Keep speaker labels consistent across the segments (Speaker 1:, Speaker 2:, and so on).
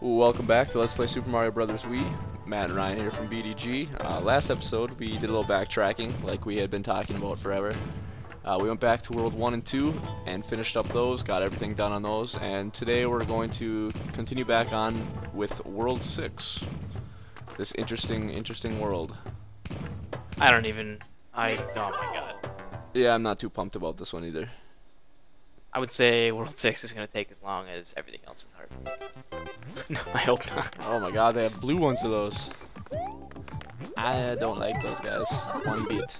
Speaker 1: Welcome back to Let's Play Super Mario Brothers Wii. Matt and Ryan here from BDG. Uh, last episode, we did a little backtracking, like we had been talking about forever. Uh, we went back to World 1 and 2 and finished up those, got everything done on those, and today we're going to continue back on with World 6. This interesting, interesting world.
Speaker 2: I don't even. I. Oh my god.
Speaker 1: Yeah, I'm not too pumped about this one either.
Speaker 2: I would say World 6 is going to take as long as everything else in Heart. no, I hope not.
Speaker 1: Oh my god, they have blue ones of those. I don't like those guys one bit.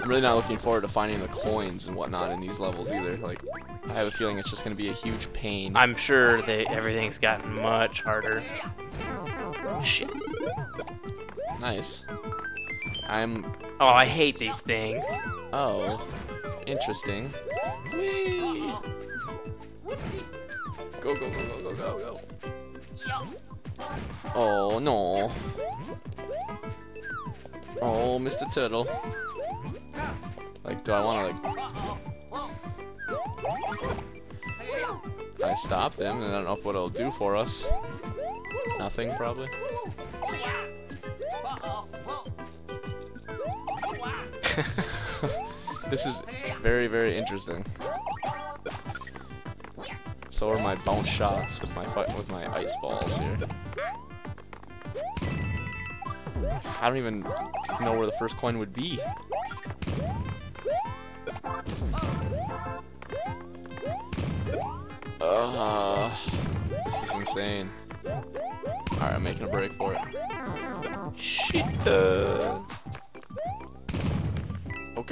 Speaker 1: I'm really not looking forward to finding the coins and whatnot in these levels either. Like, I have a feeling it's just going to be a huge pain.
Speaker 2: I'm sure they everything's gotten much harder. Shit.
Speaker 1: Nice. I'm...
Speaker 2: Oh, I hate these things.
Speaker 1: Oh. Interesting. Whee! Go, go, go, go, go, go, go. Oh, no. Oh, Mr. Turtle. Like, do I want to, like... I stop them, and I don't know what it'll do for us. Nothing, probably. This is very, very interesting. So are my bounce shots with my with my ice balls here. I don't even know where the first coin would be. Uh, this is insane. Alright, I'm making a break for it. Shit.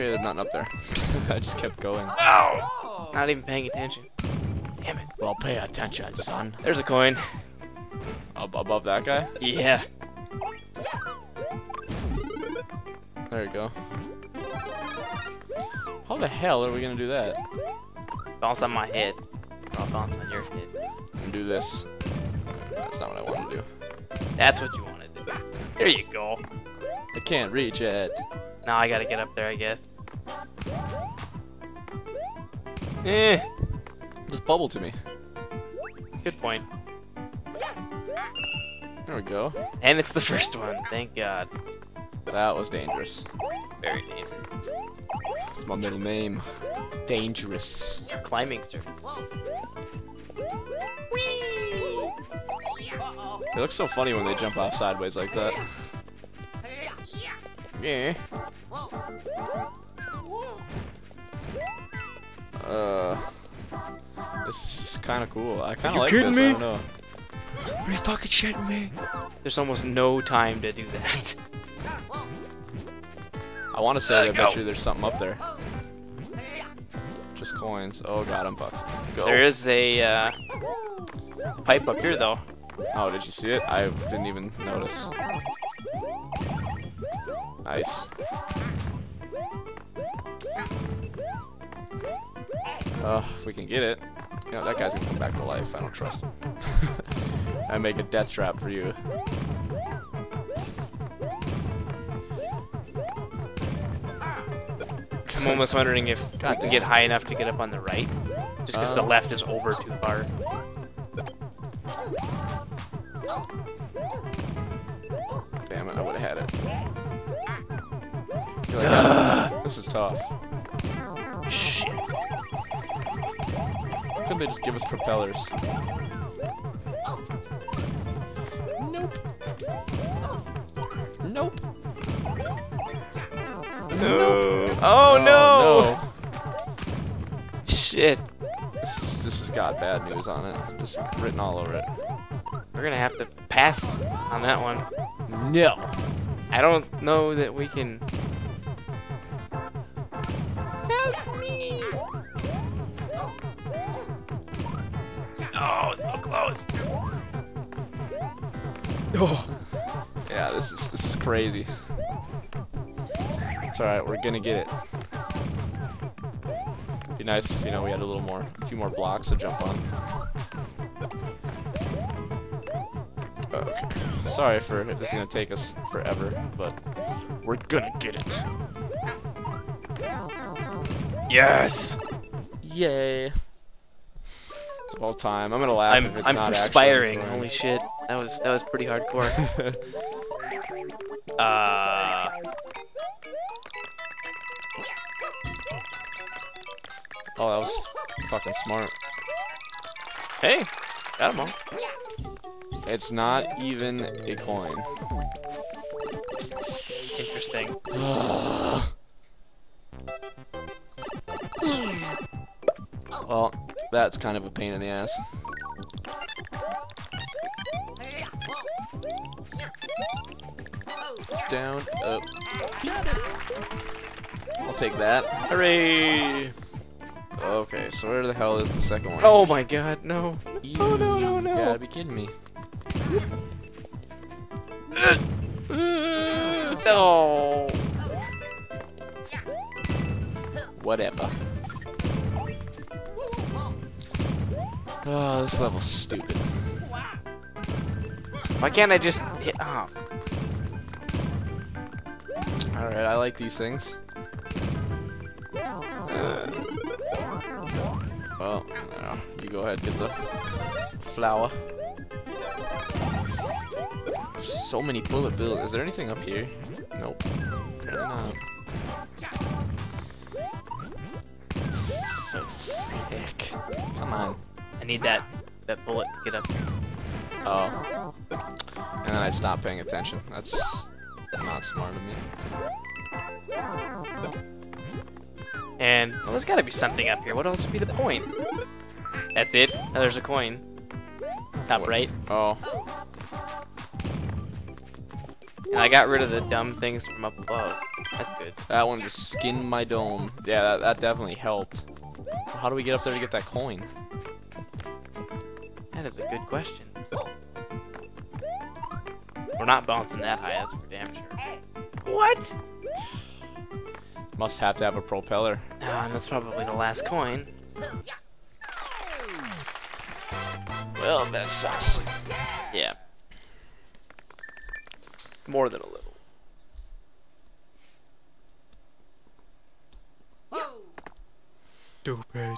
Speaker 1: Okay, there's nothing up there. I just kept going.
Speaker 2: Ow! Not even paying attention. Damn it.
Speaker 1: Well, pay attention, son.
Speaker 2: There's a coin.
Speaker 1: Up above that guy?
Speaker 2: Yeah.
Speaker 1: There you go. How the hell are we gonna do that?
Speaker 2: Bounce on my head. I'll bounce on your head.
Speaker 1: And do this. That's not what I want to do.
Speaker 2: That's what you want to do. There you go.
Speaker 1: I can't reach it.
Speaker 2: Now I gotta get up there, I guess. Eh.
Speaker 1: Just bubble to me.
Speaker 2: Good point.
Speaker 1: There we go.
Speaker 2: And it's the first one, thank God.
Speaker 1: That was dangerous.
Speaker 2: Very dangerous.
Speaker 1: It's my middle name. Dangerous.
Speaker 2: Climbing surface.
Speaker 1: It looks so funny when they jump off sideways like that. Yeah. Uh, this is kind of cool. I kind of
Speaker 2: you
Speaker 1: like
Speaker 2: kidding
Speaker 1: this. I
Speaker 2: me?
Speaker 1: don't know.
Speaker 2: Are you fucking shitting me? There's almost no time to do that.
Speaker 1: I want to say
Speaker 2: Uh,
Speaker 1: I bet you there's something up there. Just coins. Oh god, I'm fucked. Go.
Speaker 2: There is a uh, pipe up here, though.
Speaker 1: Oh, did you see it? I didn't even notice. Nice. Oh, if we can get it. You know, that guy's gonna come back to life. I don't trust him. I make a death trap for you.
Speaker 2: I'm almost wondering if
Speaker 1: God
Speaker 2: we can
Speaker 1: damn.
Speaker 2: get high enough to get up on the right. Just because the
Speaker 1: Uh.
Speaker 2: left is over too far.
Speaker 1: Couldn't they just give us propellers? Nope. Nope.
Speaker 2: No. Oh, oh, no.
Speaker 1: no.
Speaker 2: Shit.
Speaker 1: This, is, this has got bad news on it. Just written all over it.
Speaker 2: We're gonna have to pass on that one.
Speaker 1: No.
Speaker 2: I don't know that we can. Oh.
Speaker 1: Yeah, this is this is crazy. It's alright, we're gonna get it. Be nice if you know we had a little more a few more blocks to jump on. Okay. Sorry for this is gonna take us forever, but we're gonna get it.
Speaker 2: Yes.
Speaker 1: Yay. It's all time. I'm gonna laugh
Speaker 2: I'm
Speaker 1: it's
Speaker 2: I'm perspiring. Holy shit. That was that was pretty hardcore. uh
Speaker 1: oh, that was fucking smart.
Speaker 2: hey, got him all.
Speaker 1: It's not even a coin.
Speaker 2: Interesting.
Speaker 1: well, that's kind of a pain in the ass. Down, up. I'll take that.
Speaker 2: Hooray!
Speaker 1: Okay, so where the hell is the second one?
Speaker 2: Oh my god, no.
Speaker 1: You
Speaker 2: Oh no no no.
Speaker 1: gotta be kidding me.
Speaker 2: No.
Speaker 1: Whatever. Oh, this level's stupid.
Speaker 2: Why can't I just hit oh.
Speaker 1: Alright, I like these things. Uh, well, uh, you go ahead get the flower. So many bullet bills. Is there anything up here? Nope. Apparently not. So heck. Come on.
Speaker 2: I need that that bullet to get up.
Speaker 1: Oh. And then I stopped paying attention. That's not smart of me.
Speaker 2: And well, there's gotta be something up here. What else would be the point? That's it? Oh, there's a coin. Top right.
Speaker 1: Oh.
Speaker 2: And I got rid of the dumb things from up above. That's good.
Speaker 1: That one just skinned my dome. Yeah, that, that definitely helped. How do we get up there to get that coin?
Speaker 2: That is a good question. We're not bouncing that high, that's for damn sure. What?
Speaker 1: Must have to have a propeller.
Speaker 2: Ah, and that's probably the last coin.
Speaker 1: Well, that sucks.
Speaker 2: Yeah. More than a little. Stupid.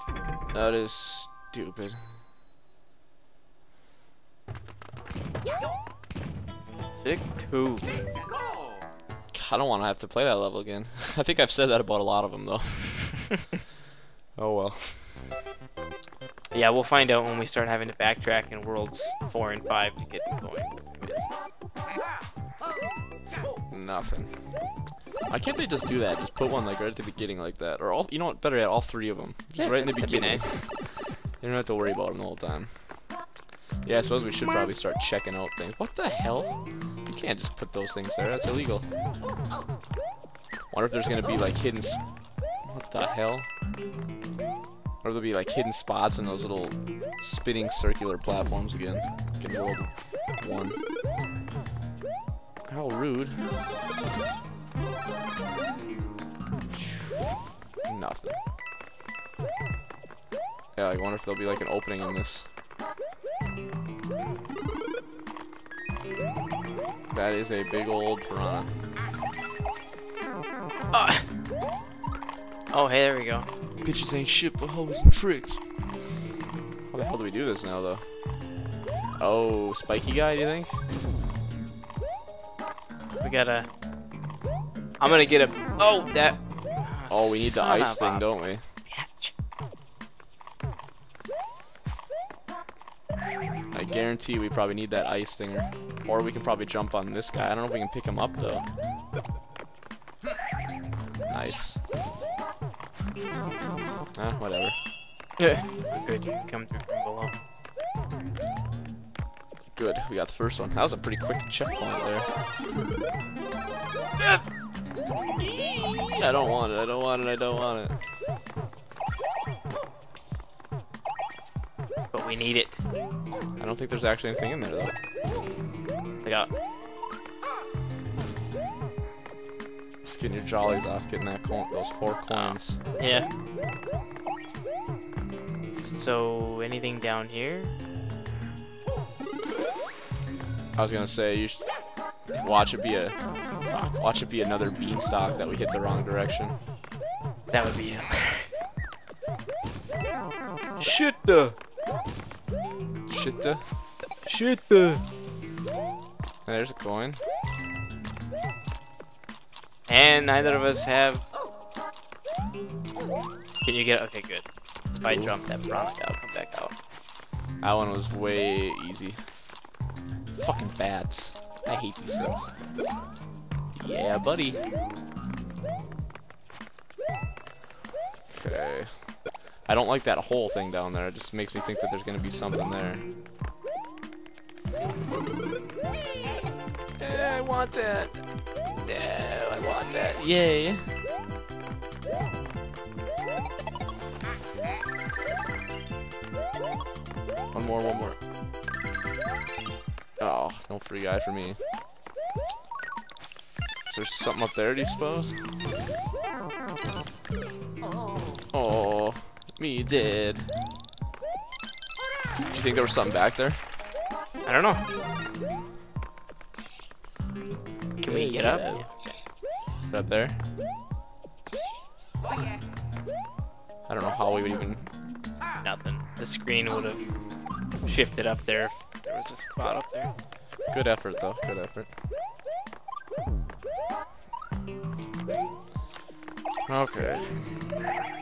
Speaker 1: That is stupid.
Speaker 2: Six two.
Speaker 1: I don't want to have to play that level again. I think I've said that about a lot of them, though. oh well.
Speaker 2: Yeah, we'll find out when we start having to backtrack in worlds four and five to get going.
Speaker 1: Nothing. Why can't they just do that? Just put one like right at the beginning like that, or all you know what? Better yet, all three of them, just right in the
Speaker 2: that'd be
Speaker 1: beginning.
Speaker 2: nice.
Speaker 1: You don't have to worry about them the whole time. Yeah, I suppose we should probably start checking out things. What the hell? You can't just put those things there. That's illegal. Wonder if there's gonna be like hidden. What the hell? Or there'll be like hidden spots in those little spinning circular platforms again. In World One. How rude. Nothing. Yeah, I wonder if there'll be like an opening in this. That is a big old piranha.
Speaker 2: Ah. Oh, hey, there we go.
Speaker 1: Bitches ain't shit but hoes and tricks. How the hell do we do this now, though? Oh, spiky guy, do you think?
Speaker 2: We gotta. I'm gonna get a. Oh, that.
Speaker 1: Oh, we need the ice thing, don't we? Guarantee we probably need that ice thinger. Or we can probably jump on this guy. I don't know if we can pick him up, though. Nice. Ah, whatever.
Speaker 2: Yeah. Good, you can come through from below.
Speaker 1: Good, we got the first one. That was a pretty quick checkpoint there. I don't want it, I don't want it, I don't want it.
Speaker 2: But we need it.
Speaker 1: I don't think there's actually anything in there, though.
Speaker 2: I got.
Speaker 1: Just getting your jollies off, getting that coin, those four coins.
Speaker 2: Yeah. So, anything down here?
Speaker 1: I was gonna say, you should watch it be a, fuck, watch it be another beanstalk that we hit the wrong direction.
Speaker 2: That would be.
Speaker 1: Shit the. Shit. the-
Speaker 2: Shit. The.
Speaker 1: There's a coin.
Speaker 2: And neither of us have. Can you get? Okay, good. If I jump that Veronica, I'll come back out.
Speaker 1: That one was way easy. Fucking bats. I hate these things. Yeah, buddy. Okay. I don't like that whole thing down there. It just makes me think that there's gonna be something there. Yeah, I want that. Yeah, I want that. Yay. One more, one more. Oh, no free guy for me. Is there something up there, do you suppose? Me dead. Do you think there was something back there?
Speaker 2: I don't know. Can we get up?
Speaker 1: Yeah.
Speaker 2: Yeah, okay.
Speaker 1: Right up there? I don't know how we would even...
Speaker 2: Nothing. The screen would have shifted up there. if There was a spot up there.
Speaker 1: Good effort, though. Good effort. Okay.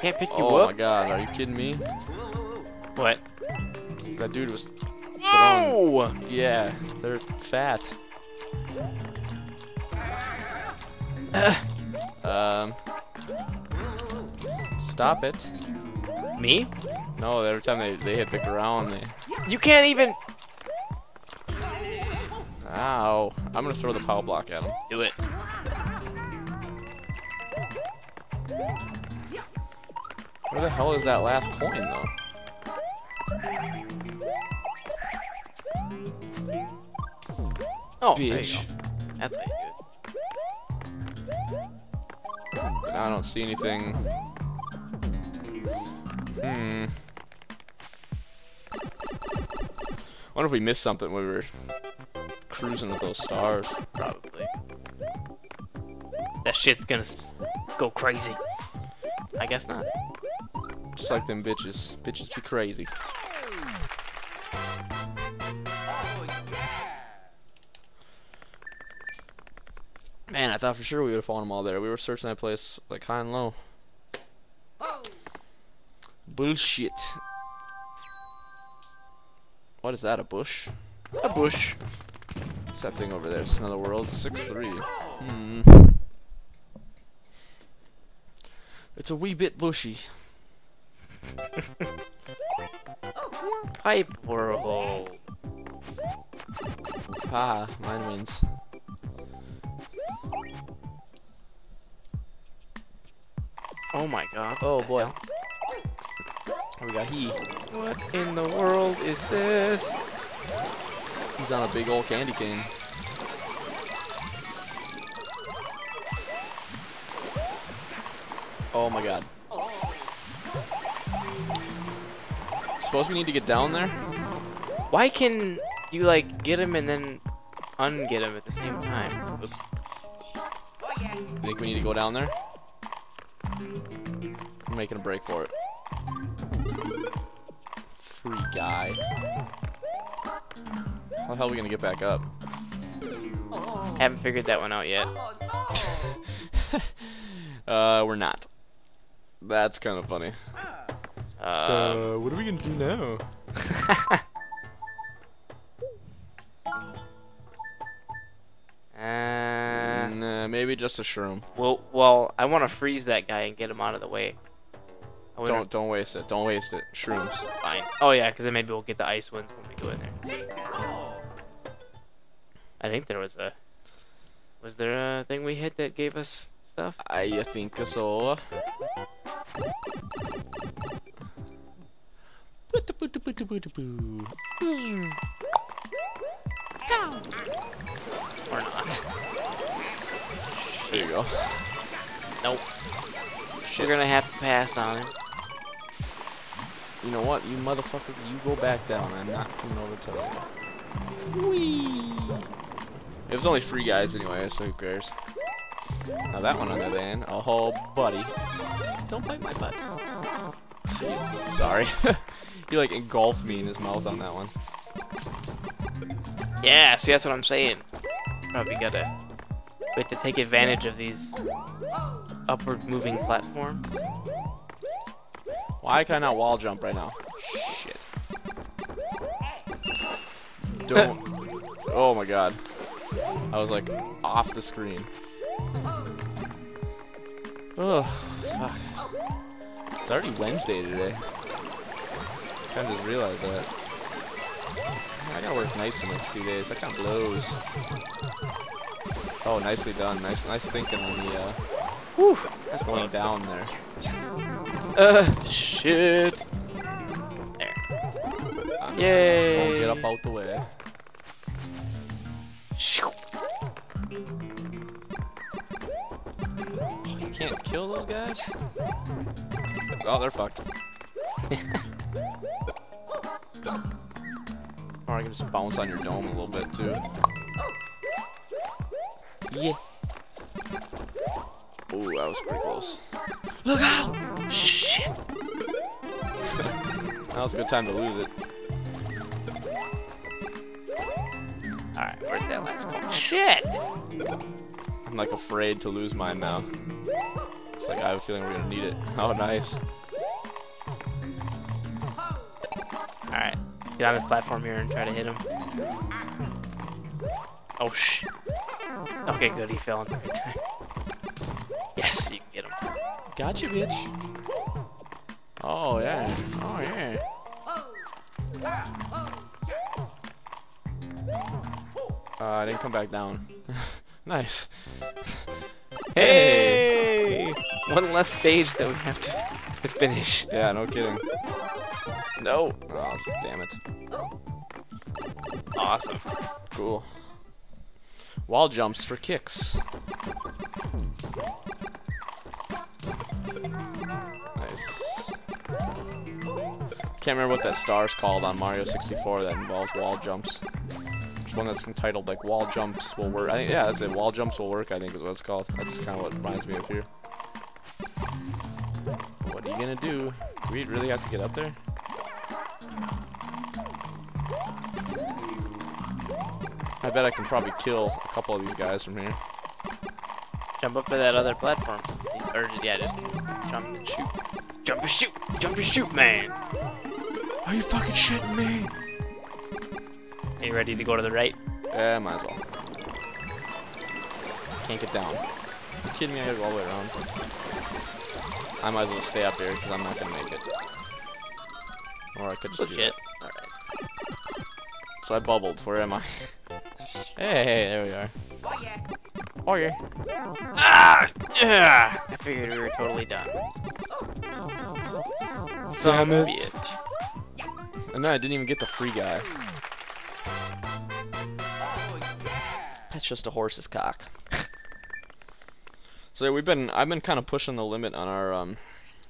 Speaker 2: Can't pick you
Speaker 1: Oh
Speaker 2: up.
Speaker 1: my god, are you kidding me?
Speaker 2: What?
Speaker 1: That dude was...
Speaker 2: Whoa!
Speaker 1: Yeah, they're fat. Um... Stop it.
Speaker 2: Me?
Speaker 1: No, every time they, they hit the ground, they...
Speaker 2: You can't even
Speaker 1: Ow. I'm gonna throw the power block at him.
Speaker 2: do it.
Speaker 1: Where the hell is that last coin, though?
Speaker 2: Oh, there you
Speaker 1: Bitch.
Speaker 2: go. That's how you do it.
Speaker 1: I don't see anything. Hmm. Wonder if we missed something when we were cruising with those stars.
Speaker 2: Probably. That shit's gonna go crazy. I guess not.
Speaker 1: Just like them bitches. Bitches be crazy. Man, I thought for sure we would have found them all there. We were searching that place like high and low. Bullshit. What is that, a bush?
Speaker 2: A bush.
Speaker 1: What's that thing over there? It's another world. 6-3. Hmm. It's a wee bit bushy.
Speaker 2: Pipe whirl.
Speaker 1: Ah, mine wins.
Speaker 2: Oh my god.
Speaker 1: Oh boy. We got he?
Speaker 2: What in the world is this?
Speaker 1: He's on a big old candy cane. Oh my god. Suppose we need to get down there?
Speaker 2: Why can you like get him and then unget him at the same time? Oops.
Speaker 1: Think we need to go down there? I'm making a break for it. Free guy. How the hell are we gonna get back up?
Speaker 2: Haven't figured that one out yet.
Speaker 1: uh, we're not. That's kind of funny.
Speaker 2: Um,
Speaker 1: what are we gonna do now?
Speaker 2: uh,
Speaker 1: Nah, maybe just a shroom.
Speaker 2: well, well, I want to freeze that guy and get him out of the way. I
Speaker 1: Don't don't waste it. Don't waste it. Shrooms.
Speaker 2: fine. Oh yeah, because then maybe we'll get the ice ones when we go in there. I think there was a. Was there a thing we hit that gave us stuff?
Speaker 1: I think so.
Speaker 2: Or not?
Speaker 1: There you go.
Speaker 2: Nope. We're gonna have to pass on it.
Speaker 1: You know what, you motherfucker, you go back down. I'm not coming over to you. Whee! It was only three guys anyway, so who cares? Now that one on the other end, oh buddy, don't bite my butt. Sorry. he like engulfed me in his mouth on that one.
Speaker 2: Yeah, see, that's what I'm saying. Probably gotta. We have to take advantage of these upward moving platforms.
Speaker 1: Why can I not wall jump right now? Shit. Don't. oh my god. I was like off the screen. Oh, fuck. It's already Wednesday today. Kinda just realized that. I gotta work nice in the next two days. That kinda blows. Oh, nicely done. Nice, nice thinking on the uh,
Speaker 2: Whew, that's
Speaker 1: going down there.
Speaker 2: Uh, shit. There. Yay.
Speaker 1: Get up out the way. You can't kill those guys? Oh, they're fucked. I can just bounce on your dome a little bit too.
Speaker 2: Yeah.
Speaker 1: Ooh, that was pretty close.
Speaker 2: Look out! Shit.
Speaker 1: That was a good time to lose it.
Speaker 2: Alright, where's that last call? Shit!
Speaker 1: I'm like afraid to lose mine now. It's like I have a feeling we're gonna need it. Oh, nice.
Speaker 2: Get on the platform here and try to hit him. Oh, sh. Okay, good, he fell on the right time. Yes, you can get him.
Speaker 1: Gotcha, bitch. Oh yeah. Oh yeah. Uh, I didn't come back down. nice.
Speaker 2: Hey! One less stage that we have to, to finish.
Speaker 1: Yeah, no kidding. No. Oh, damn it.
Speaker 2: Awesome.
Speaker 1: Cool. Wall jumps for kicks. Nice. Can't remember what that star's called on Mario 64 that involves wall jumps. There's one that's entitled like wall jumps will work. I think yeah, that's it. Wall jumps will work. I think is what it's called. That's kind of what reminds me of here. What are you gonna do? Do we really have to get up there? I bet I can probably kill a couple of these guys from here.
Speaker 2: Jump up to that other platform. Or, yeah, just jump and shoot. Jump and shoot! Jump and shoot, man!
Speaker 1: Are you fucking shitting me?
Speaker 2: Are you ready to go to the right?
Speaker 1: Yeah, might as well. Can't get down. you kidding me? I gotta go all the way around. I might as well stay up here because I'm not gonna make it. Or I could just do
Speaker 2: Legit.
Speaker 1: that. Alright. So I bubbled. Where am I? hey, hey, there we are. Oh yeah. Oh yeah.
Speaker 2: Ah! Yeah! I figured we were totally done. Son of a
Speaker 1: it.
Speaker 2: bitch.
Speaker 1: And then I didn't even get the free guy. That's just a horse's cock. so yeah, we've been I've been kind of pushing the limit on our um,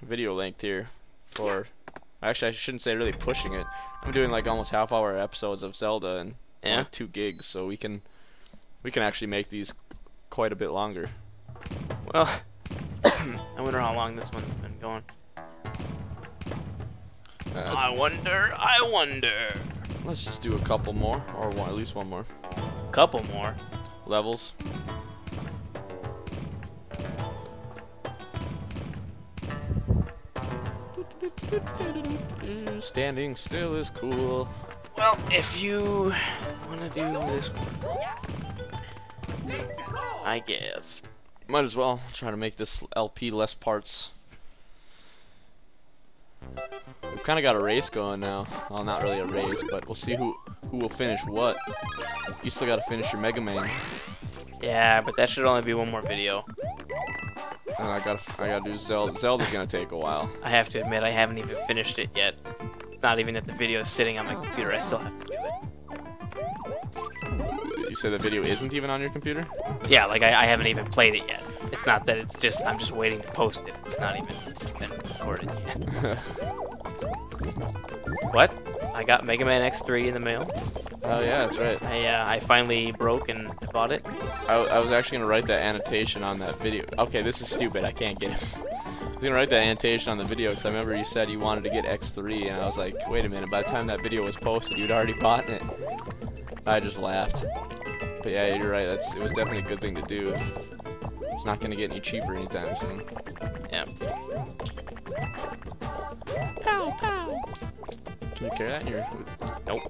Speaker 1: video length here for actually I shouldn't say really pushing it. I'm doing like almost half hour episodes of Zelda and
Speaker 2: Yeah.
Speaker 1: like two gigs, so we can we can actually make these quite a bit longer.
Speaker 2: Well, I wonder how long this one's been going.
Speaker 1: Uh,
Speaker 2: I wonder, I wonder.
Speaker 1: let's just do a couple more, or one, at least one more
Speaker 2: Couple more.
Speaker 1: levels. Standing still is cool.
Speaker 2: Well, if you want to do this one, I guess.
Speaker 1: Might as well try to make this LP less parts. We've kind of got a race going now. Well, not really a race, but we'll see who who will finish what. You still got to finish your Mega Man,
Speaker 2: Yeah, but that should only be one more video.
Speaker 1: and I got I got to do Zelda. Zelda's gonna take a while.
Speaker 2: I have to admit, I haven't even finished it yet. Not even that the video is sitting on my computer, I still have to do it.
Speaker 1: You say the video isn't even on your computer?
Speaker 2: Yeah, like I, I haven't even played it yet. It's not that it's just, I'm just waiting to post it. It's not even been recorded yet. What? I got Mega Man X3 in the mail.
Speaker 1: oh yeah, that's right.
Speaker 2: I, uh, I finally broke and bought it.
Speaker 1: I, I was actually gonna write that annotation on that video. Okay, this is stupid. I can't get it. Was gonna write that annotation on the video because I remember you said you wanted to get X3, and I was like, wait a minute. By the time that video was posted, you'd already bought it. I just laughed. But yeah, you're right. That's it was definitely a good thing to do. It's not gonna get any cheaper anytime soon.
Speaker 2: Yeah.
Speaker 1: Pow pow. Can you carry that in your?
Speaker 2: Nope.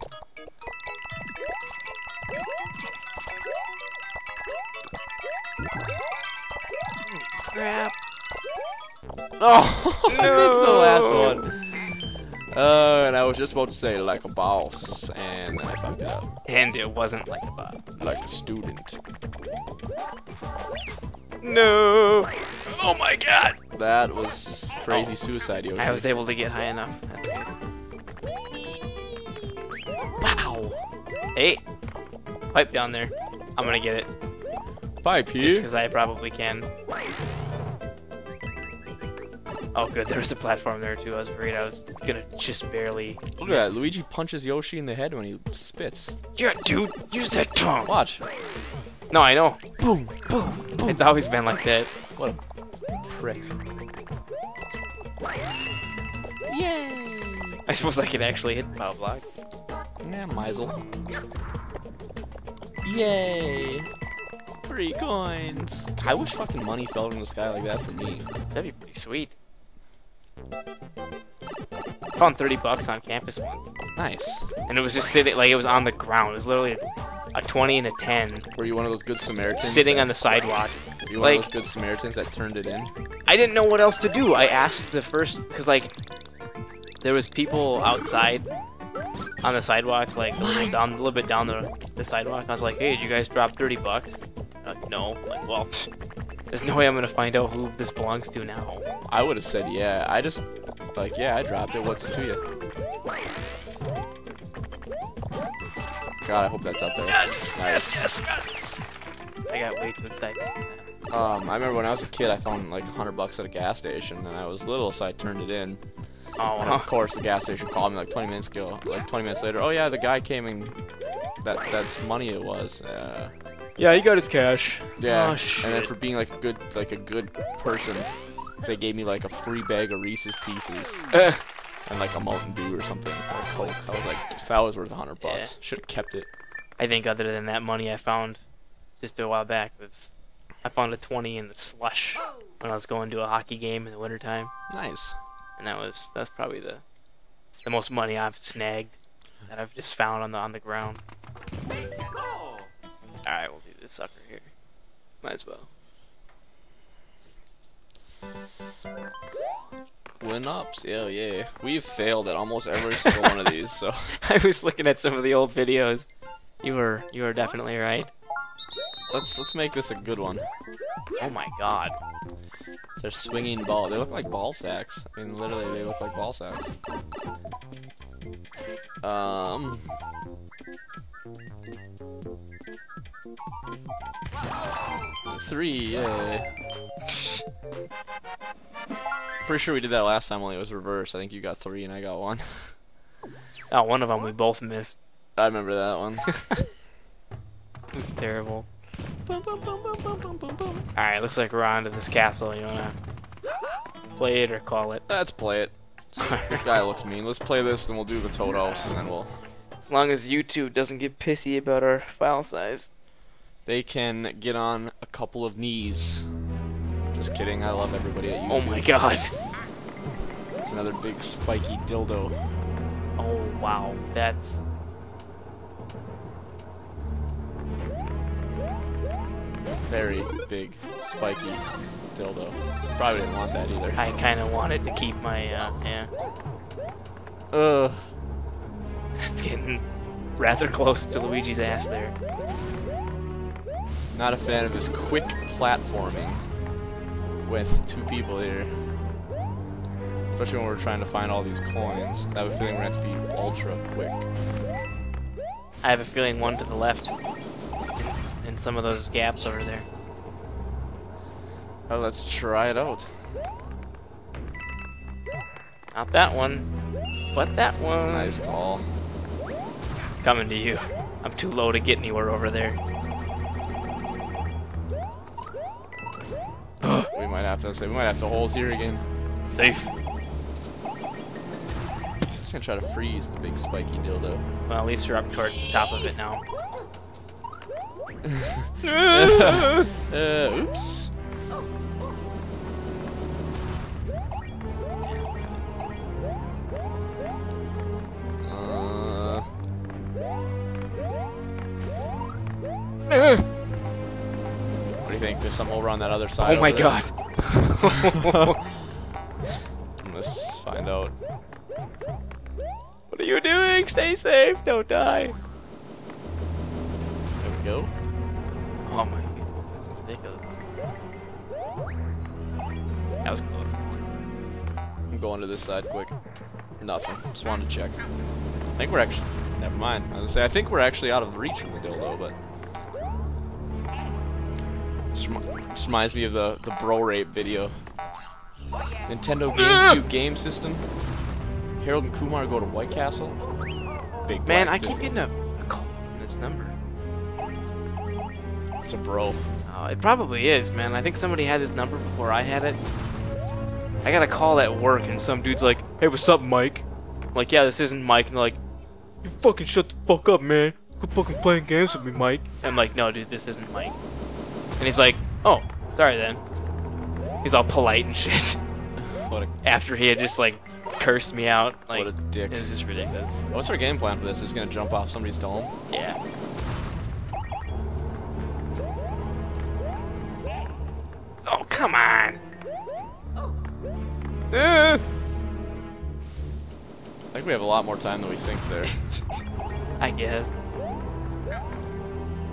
Speaker 2: Crap.
Speaker 1: Oh, I missed the last one. Uh, and I was just about to say like a boss, and then I fucked it up.
Speaker 2: And it wasn't like a bot.
Speaker 1: Like a student.
Speaker 2: No. Oh my god.
Speaker 1: That was crazy suicide, Yoshi.
Speaker 2: I was able to get high enough. That's good. Wow. Hey. Pipe down there. I'm gonna get it.
Speaker 1: pipe
Speaker 2: Just because I probably can. Oh good, there was a platform there too. I was worried I was gonna just barely.
Speaker 1: Look at that. Luigi punches Yoshi in the head when he spits.
Speaker 2: Yeah, dude, use that tongue.
Speaker 1: Watch.
Speaker 2: No, I know. Boom, boom, boom. It's always been like that.
Speaker 1: What a prick. Yay!
Speaker 2: I suppose I could actually hit the power block.
Speaker 1: Yeah, Meisel. Yay! Free coins. I wish fucking money fell from the sky like that for me.
Speaker 2: That'd be pretty sweet. I found 30 bucks on campus once,
Speaker 1: Nice.
Speaker 2: and it was just sitting like it was on the ground. It was literally a 20 and a 10
Speaker 1: Were you one of those good Samaritans?
Speaker 2: sitting
Speaker 1: that,
Speaker 2: on the sidewalk.
Speaker 1: Were you one
Speaker 2: like-
Speaker 1: of those good Samaritans that turned it in?
Speaker 2: I didn't know what else to do. I asked the first because like there was people outside on the sidewalk, like a little down, a little bit down the, the sidewalk. I was like, "Hey, did you guys drop thirty bucks?" Uh, no. Like, well, there's no way I'm gonna find out who this belongs to now.
Speaker 1: I would have said yeah. I just like yeah, I dropped it. What's it to you? God, I hope that's up there. Nice.
Speaker 2: yes, yes. I got way too excited.
Speaker 1: Um, I remember when I was a kid, I found like 100 bucks at a gas station, and I was little, so I turned it in.
Speaker 2: Oh,
Speaker 1: And of course, the gas station called me like 20 minutes ago. Like 20 minutes later, oh yeah, the guy came and that that's money it was. Uh,
Speaker 2: yeah, he got his cash.
Speaker 1: yeah.
Speaker 2: Oh
Speaker 1: And then for being like a good like a good person, they gave me like a free bag of Reese's Pieces and like a Mountain Dew or something or a Coke. I was like, that was worth a 100 bucks.
Speaker 2: Yeah.
Speaker 1: Should have kept it.
Speaker 2: I think other than that money I found just a while back was I found a 20 in the slush when I was going to a hockey game in the wintertime.
Speaker 1: Nice.
Speaker 2: and that was that's probably the the most money I've snagged that I've just found on the on the ground. This sucker here. Might as well.
Speaker 1: Win ups. Yeah, yeah. We've failed at almost every single one of these, so.
Speaker 2: I was looking at some of the old videos. You were you were definitely right.
Speaker 1: Let's let's make this a good one.
Speaker 2: Oh my god.
Speaker 1: They're swinging ball. They look like ball sacks. I mean, literally, they look like ball sacks. Um. Three, yeah. Pretty sure we did that last time, only it was reverse. I think you got three and I got one.
Speaker 2: Oh, one of them we both missed.
Speaker 1: I remember that one.
Speaker 2: It was terrible.
Speaker 1: Boom, boom, boom, boom, boom, boom, boom, boom.
Speaker 2: All right, looks like we're on to this castle. You wanna play it or call it?
Speaker 1: Let's play it. This guy looks mean. Let's play this, then we'll do the Toad House, and then we'll.
Speaker 2: As long as YouTube doesn't get pissy about our file size.
Speaker 1: They can get on a couple of knees. Just kidding. I love everybody at YouTube.
Speaker 2: Oh my god.
Speaker 1: It's another big spiky dildo.
Speaker 2: Oh wow, that's
Speaker 1: Very big, spiky dildo. Probably didn't want that either.
Speaker 2: I kind of wanted to keep my uh yeah.
Speaker 1: Ugh.
Speaker 2: It's getting rather close to Luigi's ass there.
Speaker 1: Not a fan of this quick platforming with two people here. Especially when we're trying to find all these coins. I have a feeling we're going to have to be ultra quick.
Speaker 2: I have a feeling one to the left in some of those gaps over there.
Speaker 1: Well, let's try it out.
Speaker 2: Not that one, but that one.
Speaker 1: Nice call.
Speaker 2: Coming to you. I'm too low to get anywhere over there.
Speaker 1: Might have to say we might have to hold here again.
Speaker 2: Safe.
Speaker 1: I'm just gonna try to freeze the big spiky dildo.
Speaker 2: Well, at least you're up toward the top of it now.
Speaker 1: uh, oops. Uh, what do you think? There's some over on that other side.
Speaker 2: oh my
Speaker 1: there? Let's find out.
Speaker 2: what are you doing? Stay safe. Don't die.
Speaker 1: There we go.
Speaker 2: Oh my goodness. Ridiculous. That was close.
Speaker 1: I'm going to this side quick. Nothing. Just wanted to check. I think we're actually. Never mind. I was gonna say I think we're actually out of reach of the dildo, but. This, remi- reminds me of the the bro rape video. Nintendo ah! GameCube game system. Harold and Kumar go to White Castle. Big
Speaker 2: Man, I keep getting a, a call from this number.
Speaker 1: It's a bro.
Speaker 2: Oh, it probably is, man. I think somebody had this number before I had it. I got a call at work, and some dude's like, "Hey, what's up, Mike?" I'm like, "Yeah, this isn't Mike." And they're like, "You fucking shut the fuck up, man. Quit fucking playing games with me, Mike." I'm like, "No, dude, this isn't Mike." And he's like, "Oh, sorry then." He's all polite and shit.
Speaker 1: What a
Speaker 2: After he had just like cursed me out, like,
Speaker 1: what a dick.
Speaker 2: this is ridiculous.
Speaker 1: What's our game plan for this? Is gonna jump off somebody's dome?
Speaker 2: Yeah. Oh, come on.
Speaker 1: Eh. I think we have a lot more time than we think there.
Speaker 2: I guess.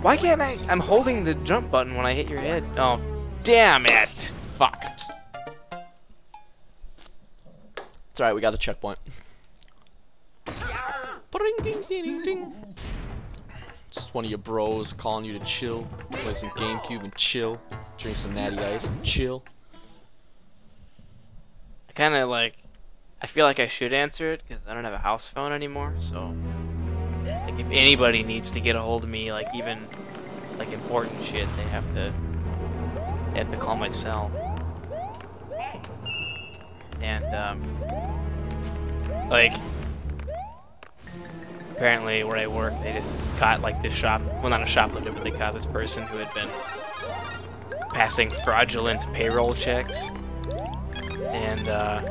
Speaker 2: Why can't I? I'm holding the jump button when I hit your head. Oh, damn it!
Speaker 1: Fuck. It's alright, we got the checkpoint. Just one of your bros calling you to chill, play some GameCube and chill, drink some natty ice and chill.
Speaker 2: I kind of like. I feel like I should answer it because I don't have a house phone anymore. So, if anybody needs to get a hold of me, like even like important shit, they have to. They have to call my cell. And um, like apparently where I work, they just caught like this shop. Well, not a shoplifter, but they caught this person who had been passing fraudulent payroll checks. And uh,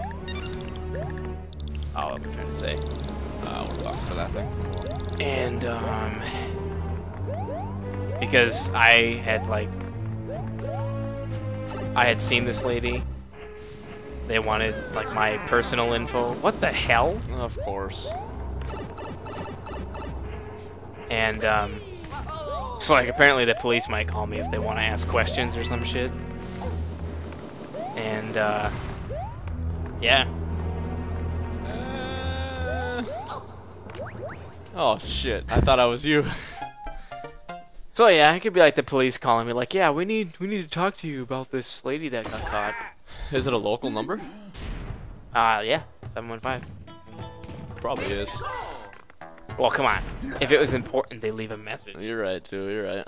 Speaker 2: oh, what am trying to say?
Speaker 1: Uh, we're talking for that thing.
Speaker 2: And um because I had like I had seen this lady. They wanted like my personal info. What the hell?
Speaker 1: Of course.
Speaker 2: and um so like apparently the police might call me if they want to ask questions or some shit. And uh yeah
Speaker 1: Oh shit, I thought I was you.
Speaker 2: so yeah it could be like the police calling me like yeah we need we need to talk to you about this lady that got caught
Speaker 1: Is it a local number?
Speaker 2: uh yeah 715
Speaker 1: Probably is.
Speaker 2: Well, come on. If it was important, they leave a message.
Speaker 1: You're right too. You're right.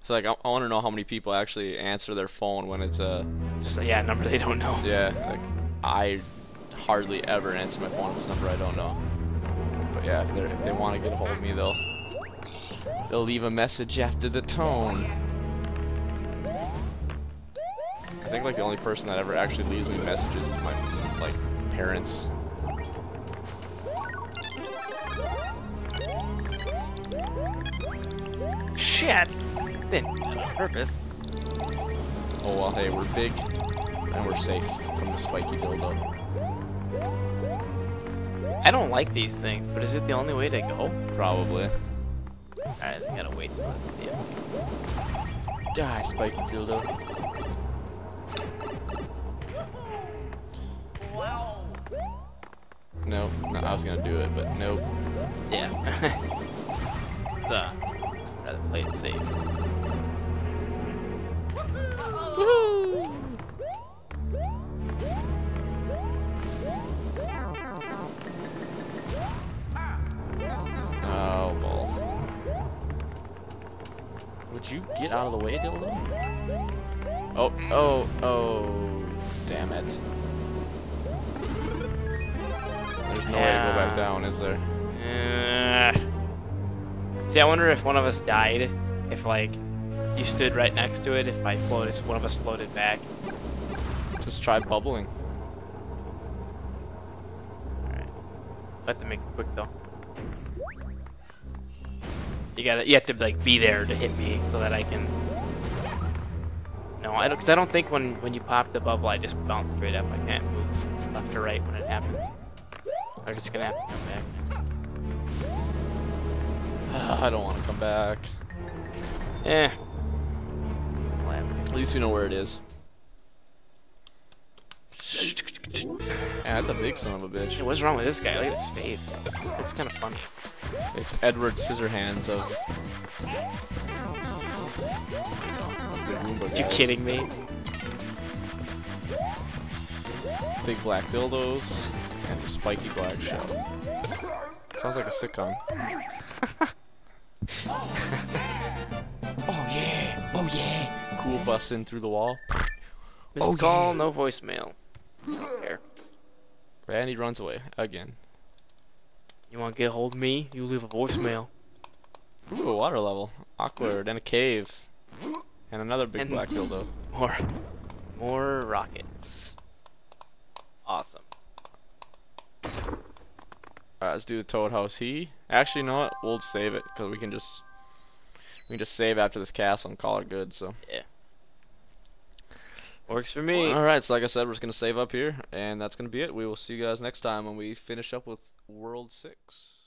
Speaker 1: It's like I, I want to know how many people actually answer their phone when it's a
Speaker 2: Just yeah, number they don't know.
Speaker 1: yeah. Like I hardly ever answer my phone if it's a number I don't know. Yeah, if, if they want to get a hold of me, they'll they'll leave a message after the tone. I think like the only person that ever actually leaves me messages is my like parents.
Speaker 2: Shit. Purpose.
Speaker 1: Oh well, hey, we're big and we're safe from the spiky dildo.
Speaker 2: I don't like these things, but is it the only way to go?
Speaker 1: Probably.
Speaker 2: Alright, I gotta wait. Yeah.
Speaker 1: Die, spiky dildo. Nope. No, I was gonna do it, but nope.
Speaker 2: Yeah. so, rather play it safe.
Speaker 1: Would you get out of the way, dildo? Oh, oh, oh. Damn it. There's no way to go back down, is there?
Speaker 2: Uh, see, I wonder if one of us died, if like you stood right next to it, if I floated, if one of us floated back.
Speaker 1: Just try bubbling.
Speaker 2: Alright. I have to make it quick though. You gotta, you have to like be there to hit me so that I can. No, I don't, cause I don't think when when you pop the bubble, I just bounce straight up. I can't move left or right when it happens. I'm just gonna have to come back.
Speaker 1: I don't want to come back.
Speaker 2: Eh.
Speaker 1: At least we know where it is. Yeah, that's a big son of a bitch.
Speaker 2: Hey, what's wrong with this guy? Look at his face. It's kind of funny.
Speaker 1: It's Edward Scissorhands of the Goomba
Speaker 2: Are you kidding me?
Speaker 1: Big black dildos and the spiky black shell. Sounds like a sitcom.
Speaker 2: Oh yeah! Oh yeah!
Speaker 1: Cool busting through the wall.
Speaker 2: Missed
Speaker 1: Oh,
Speaker 2: call,
Speaker 1: yeah.
Speaker 2: no voicemail. There.
Speaker 1: Randy runs away again.
Speaker 2: You want to get a hold of me? You leave a voicemail.
Speaker 1: Ooh, a water level. Awkward. And a cave. And another big
Speaker 2: And-
Speaker 1: black dildo.
Speaker 2: More, more rockets. Awesome.
Speaker 1: Alright, let's do the Toad House He. Actually, you know what? We'll save it because we can just we can just save after this castle and call it good. So. Yeah.
Speaker 2: Works for me.
Speaker 1: Alright, so like I said, we're just gonna save up here, and that's gonna be it. We will see you guys next time when we finish up with World 6.